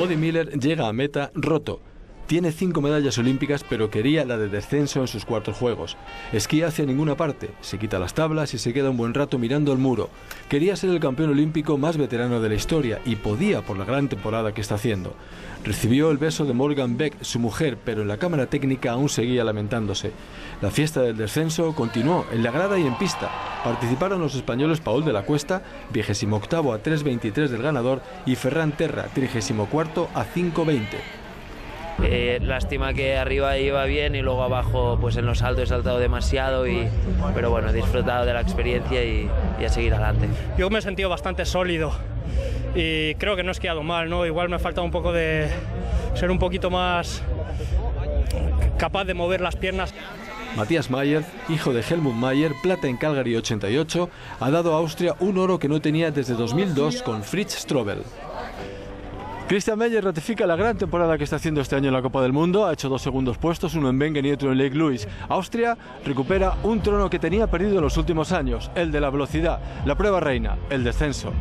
Body Miller llega a meta roto. Tiene cinco medallas olímpicas, pero quería la de descenso en sus cuatro juegos. Esquía hacia ninguna parte, se quita las tablas y se queda un buen rato mirando el muro. Quería ser el campeón olímpico más veterano de la historia y podía por la gran temporada que está haciendo. Recibió el beso de Morgan Beck, su mujer, pero en la cámara técnica aún seguía lamentándose. La fiesta del descenso continuó en la grada y en pista. Participaron los españoles Paul de la Cuesta, 28 a 3.23 del ganador, y Ferran Terra, 34 a 5.20. Eh, lástima que arriba iba bien y luego abajo pues en los saltos he saltado demasiado y pero bueno he disfrutado de la experiencia y, y a seguir adelante. Yo me he sentido bastante sólido y creo que no he esquiado mal no igual me ha faltado un poco de ser un poquito más capaz de mover las piernas. Matías Mayer, hijo de Helmut Mayer, plata en Calgary 88, ha dado a Austria un oro que no tenía desde 2002 con Fritz Strobel. Christian Meyer ratifica la gran temporada que está haciendo este año en la Copa del Mundo. Ha hecho dos segundos puestos, uno en Wengen y otro en Lake Louise. Austria recupera un trono que tenía perdido en los últimos años, el de la velocidad, la prueba reina, el descenso.